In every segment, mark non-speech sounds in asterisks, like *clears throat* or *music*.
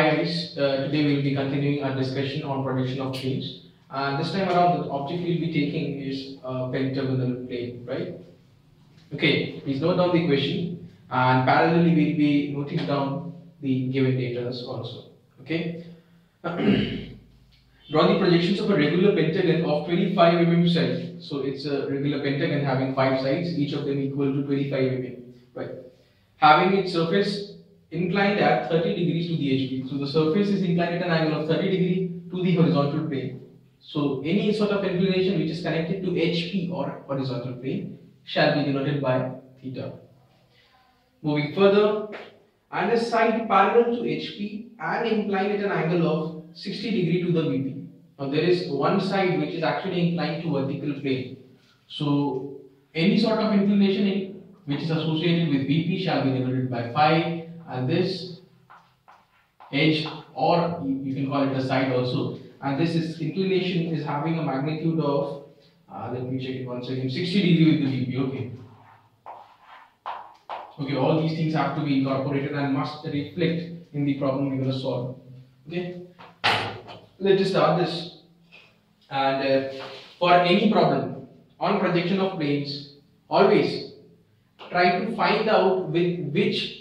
Hi guys, uh, today we will be continuing our discussion on projection of planes. And this time around, the object we will be taking is a pentagonal plane, right? Okay, please note down the question and parallelly we will be noting down the given data also. Okay. *clears throat* Draw the projections of a regular pentagon of 25 mm side. So it's a regular pentagon having five sides, each of them equal to 25 mm, right? Having its surface inclined at 30 degrees to the HP. So the surface is inclined at an angle of 30 degree to the horizontal plane. So any sort of inclination which is connected to HP or horizontal plane shall be denoted by theta. Moving further, and a side parallel to HP and inclined at an angle of 60 degree to the VP. Now there is one side which is actually inclined to vertical plane. So any sort of inclination which is associated with VP shall be denoted by phi and this edge or you can call it a side also. And this is inclination is having a magnitude of uh, let me check it once again 60 degree with the VP okay. Okay all these things have to be incorporated and must reflect in the problem we're going to solve okay. Let's start this. And uh, for any problem on projection of planes always try to find out with which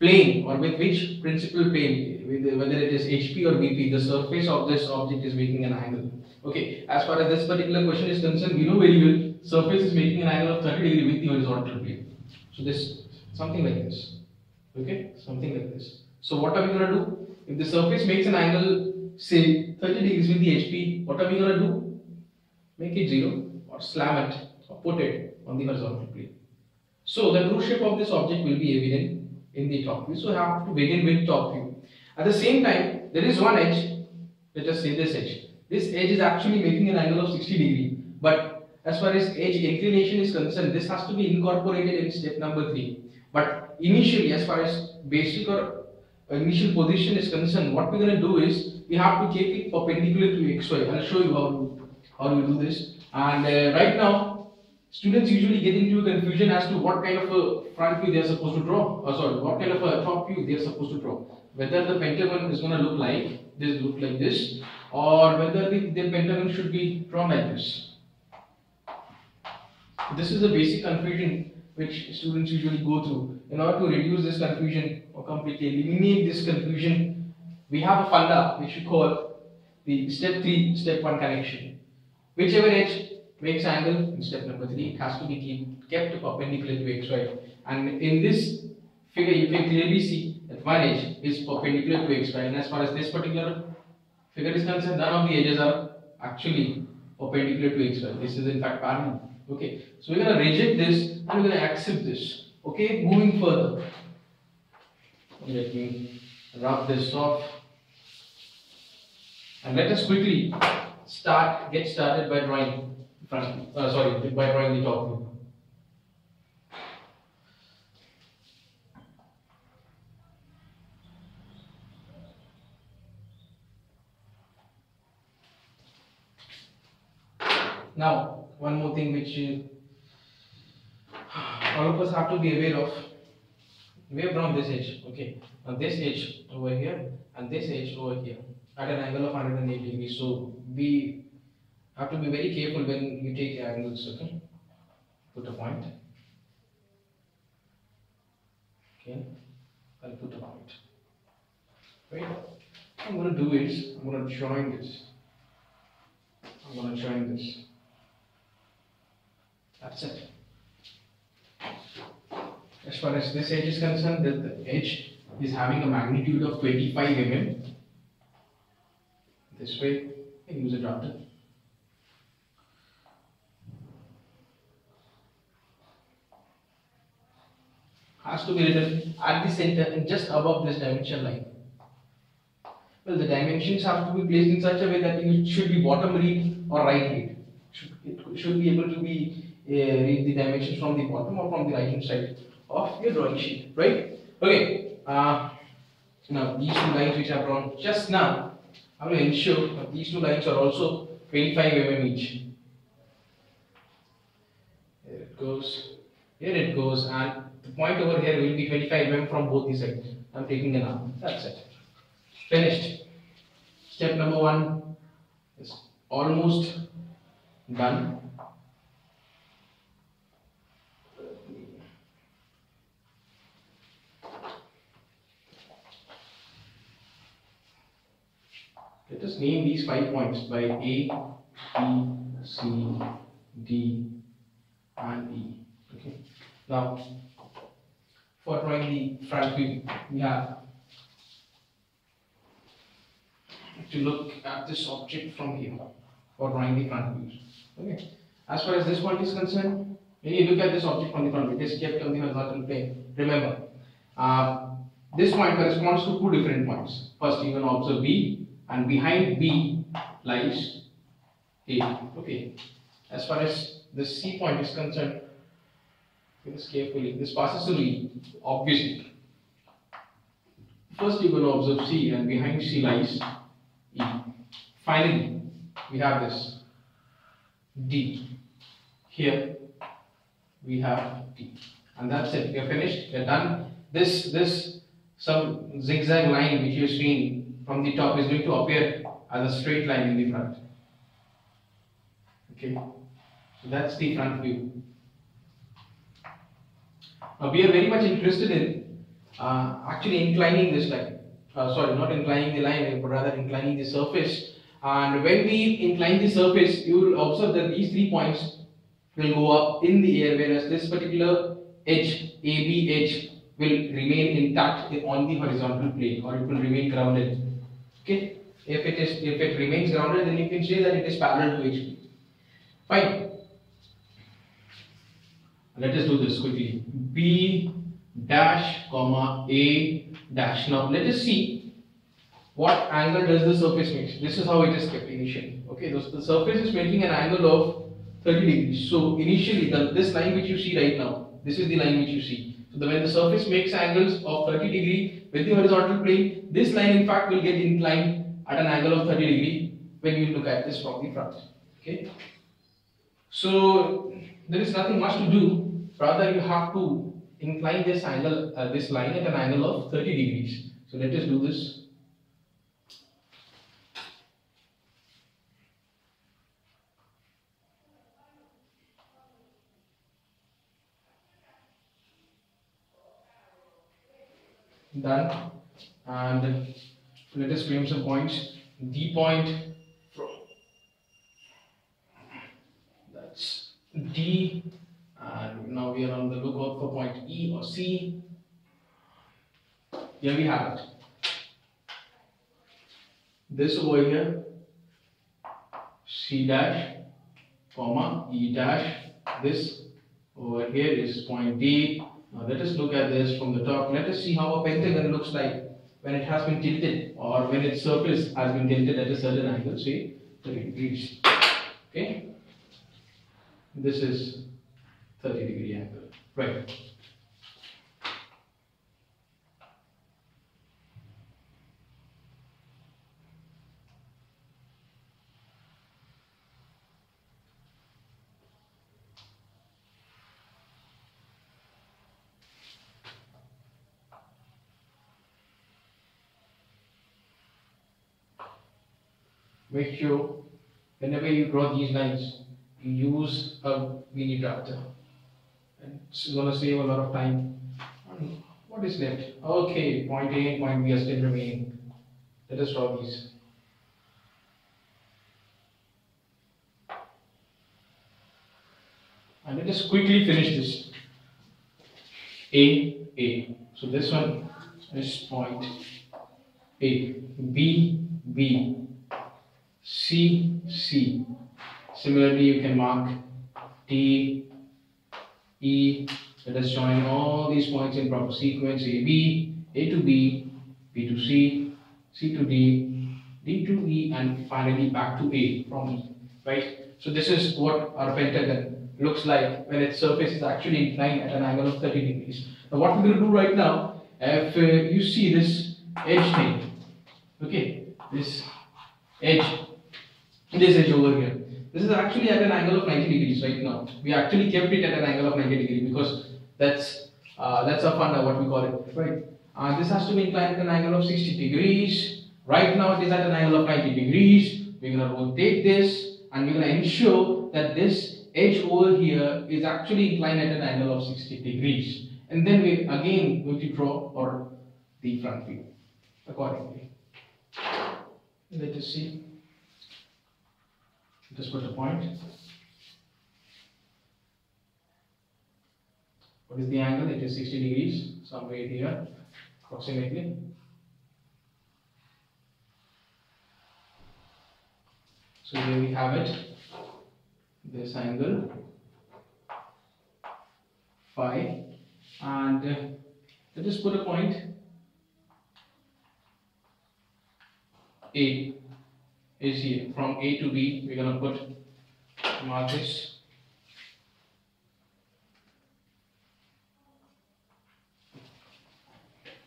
plane or with which principal plane, whether it is HP or VP, the surface of this object is making an angle. Okay, as far as this particular question is concerned, we know very well surface is making an angle of 30 degree with the horizontal plane. So this something like this. Okay, something like this. So what are we gonna do? If the surface makes an angle, say 30 degrees with the HP, what are we gonna do? Make it zero or slam it or put it on the horizontal plane. So the true shape of this object will be evident in the top view. So I have to begin with top view. At the same time, there is one edge, let us say this edge. This edge is actually making an angle of 60 degree. But as far as edge inclination is concerned, this has to be incorporated in step number 3. But initially, as far as basic or initial position is concerned, what we're going to do is, we have to take it perpendicular to xy. I'll show you how, how you do this. And uh, right now, students usually get into confusion as to what kind of a front view they are supposed to draw, or sorry, what kind of a top view they are supposed to draw. Whether the pentagon is going to look like this, look like this, or whether the, the pentagon should be drawn like this. This is the basic confusion which students usually go through. In order to reduce this confusion or completely eliminate this confusion, we have a funda which we call the step 3, step 1 connection. Whichever edge makes angle in step number 3 has to be kept perpendicular to xy and in this figure you can clearly see that one edge is perpendicular to xy and as far as this particular figure is concerned none of the edges are actually perpendicular to xy this is in fact parallel. Okay. So we're going to reject this and we're going to accept this. Okay. Moving further. Let me rub this off. And let us quickly start get started by drawing front, uh, sorry, by drawing the top view. Now, one more thing which uh, all of us have to be aware of. We have drawn this edge, okay. Now this edge over here and this edge over here at an angle of 180 degrees. So we have to be very careful when you take angles, okay? Put a point. Okay, I'll put a point. Right? I'm going to do is, I'm to join this. I'm to join this. That's it. As far as this edge is concerned, that the edge is having a magnitude of 25 mm. This way, I use a drafter. Has to be written at the center and just above this dimension line. Well, the dimensions have to be placed in such a way that it should be bottom read or right read. It should be able to be uh, read the dimensions from the bottom or from the right hand side of your drawing sheet, right? Okay. Uh, now these two lines which are drawn just now, I will ensure that these two lines are also 25 mm each. Here it goes. Here it goes, and the point over here will be 25 mm from both the sides. I'm taking an arm. That's it. finished. Step number one is almost done. Let us name these five points by A, B, C, D, and E. Okay. Now, for drawing the front view, we have to look at this object from here for drawing the front views. Okay. As far as this point is concerned, when you look at this object from the front view, it is kept on the horizontal plane. Remember, uh, this point corresponds to two different points. First, you can observe B, and behind B lies A. Okay. As far as the C point is concerned, this carefully. This passes through E, obviously. First, you're going to observe C, and behind C lies E. Finally, we have this D. Here, we have D. And that's it. We're finished. We're done. This, this, some zigzag line which you're seeing from the top is going to appear as a straight line in the front. Okay, so that's the front view. Now we are very much interested in uh, actually inclining this line. Uh, sorry, not inclining the line, but rather inclining the surface. And when we incline the surface, you will observe that these three points will go up in the air, whereas this particular edge, AB edge, will remain intact on the horizontal plane, or it will remain grounded. Okay, if it is if it remains grounded, then you can say that it is parallel to HP. Fine. Let us do this quickly. B dash comma A dash. Now let us see what angle does the surface make. This is how it is kept initially. Okay, the surface is making an angle of 30 degrees. So initially, the, this line which you see right now, this is the line which you see. So the, when the surface makes angles of 30 degree with the horizontal plane, this line in fact will get inclined at an angle of 30 degree when you look at this from the front. Okay. So there is nothing much to do. Rather, you have to incline this angle, uh, this line at an angle of 30 degrees. So let us do this. Done. And let us frame some points. D point that's D and now we are on the lookout for point E or C. Here we have it. This over here, C dash, comma, E dash, this over here is point D. Now let us look at this from the top. Let us see how a pentagon looks like when it has been tilted or when its surface has been tilted at a certain angle, say 30 degrees. Okay? This is 30 degree angle. Right. Make sure whenever you draw these lines, you use a mini drafter. And it's going to save a lot of time. What is left? Okay, point A point B are still remaining. Let us draw these. And let us quickly finish this. A, A. So this one is point A. B, B. C, C. Similarly, you can mark D, E. Let us join all these points in proper sequence A, B, A to B, B to C, C to D, D to E, and finally back to A from E. Right? So this is what our pentagon looks like when its surface is actually inclined at an angle of 30 degrees. Now what we're going to do right now, if uh, you see this edge thing, okay, this edge, this edge over here, this is actually at an angle of 90 degrees right now. We actually kept it at an angle of 90 degrees because that's uh, that's a funda, what we call it, right? Uh, this has to be inclined at an angle of 60 degrees. Right now it is at an angle of 90 degrees. We're to rotate this and we're going to ensure that this edge over here is actually inclined at an angle of 60 degrees. And then we again going to draw for the front view accordingly. Let us see. Just put a point. What is the angle? It is 60 degrees, somewhere here, approximately. So here we have it, this angle, phi, and uh, let us put a point A is here. From A to B, we're gonna put mark this.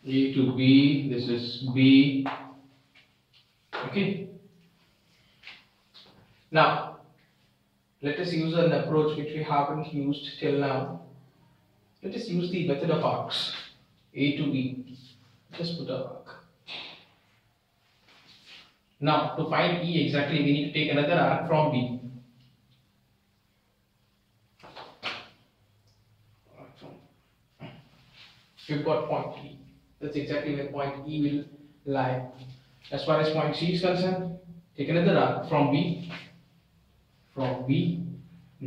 A to B, this is B. Okay. Now, let us use an approach which we haven't used till now. Let us use the method of arcs. A to B. Just put a arc. Now, to find E exactly, we need to take another arc from B. We've got point E. That's exactly where point E will lie. As far as point C is concerned, take another arc from B. From B.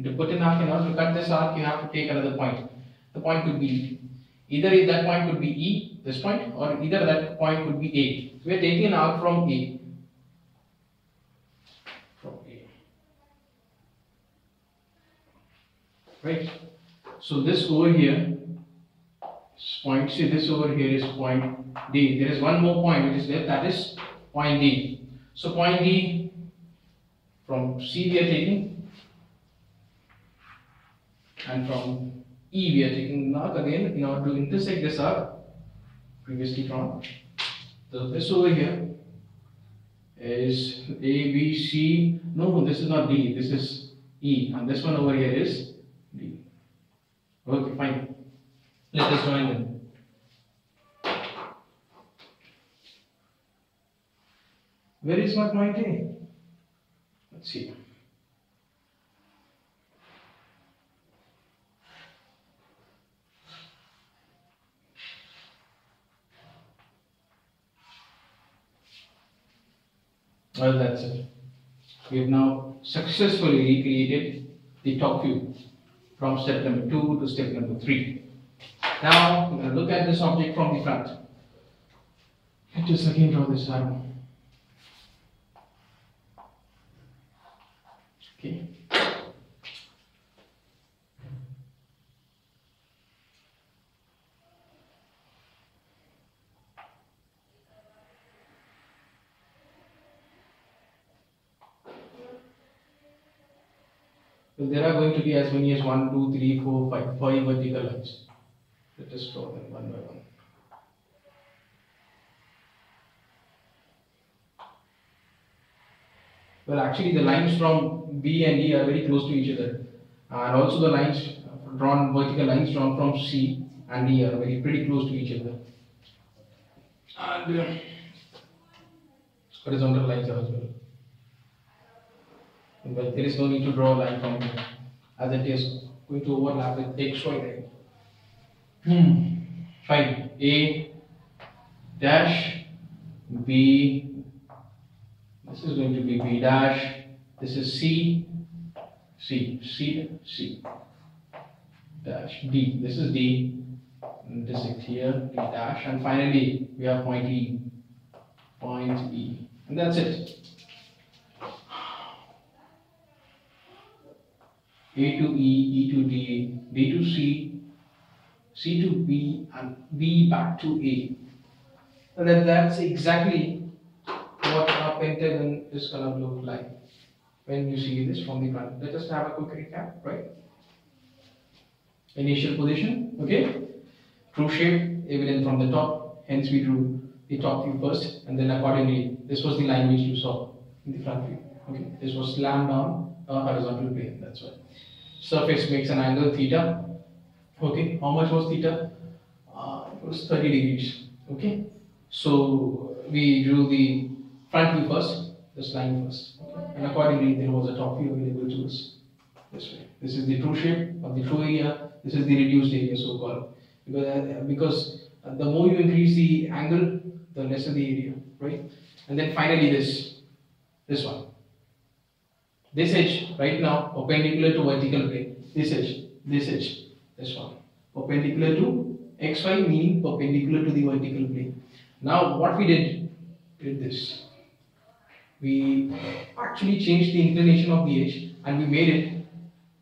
To put an arc in order to cut this arc, you have to take another point. The point could be either that point could be E, this point, or either that point could be A. So we are taking an arc from A. From A. Right? So this over here is point C, this over here is point D. There is one more point which is there, that is point D. So point D from C we are taking and from E we are taking arc again in order to intersect this arc previously drawn. So this over here is A, B, C. No, this is not D, this is E, and this one over here is. Okay, fine. Let us join them. Where is my point A? Let's see. Well, that's it. We have now successfully recreated the top view from step number 2 to step number 3. Now, we're going to look at this object from the front. Us just again draw this arrow. Okay. So there are going to be as many as 1, 2, 3, 4, 5, 5 vertical lines. Let us draw them one by one. Well, actually, the lines from B and E are very close to each other, and also the lines drawn, vertical lines drawn from C and E are very pretty close to each other. And uh, horizontal lines as well. Well, there is no need to draw a line from here, as it is going to overlap with XY. Hmm. Fine. A dash B. This is going to be B dash. This is C. C. C. C. Dash D. This is D. This is here. D dash. And finally, we have point E. Point E. And that's it. A to E, E to D, D to C, C to B, and B back to A. And then that's exactly what a pentagon is gonna look like when you see this from the front. Let us have a quick recap, right? Initial position, okay? True shape evident from the top, hence we drew the top view first, and then accordingly, this was the line which you saw in the front view. Okay, this was slammed on a uh, horizontal plane, that's why. Surface makes an angle theta. Okay, how much was theta? Uh, it was 30 degrees. Okay, so we drew the front view first, this line first. Okay? And accordingly, there was a top view available to us. This way. This is the true shape of the true area. This is the reduced area, so called. Because, uh, because uh, the more you increase the angle, the lesser the area, right? And then finally, this, this one. This edge right now perpendicular to vertical plane. This edge, this edge, this one perpendicular to xy meaning perpendicular to the vertical plane. Now what we did, did this. We actually changed the inclination of the edge and we made it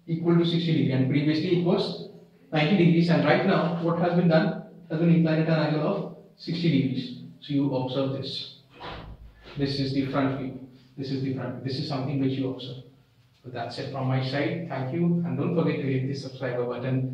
equal to 60 degree and previously it was 90 degrees and right now what has been done has been inclined at an angle of 60 degrees. So you observe this. This is the front view. This is the. This is something which you observe. So that's it from my side. Thank you and don't forget to hit the subscriber button.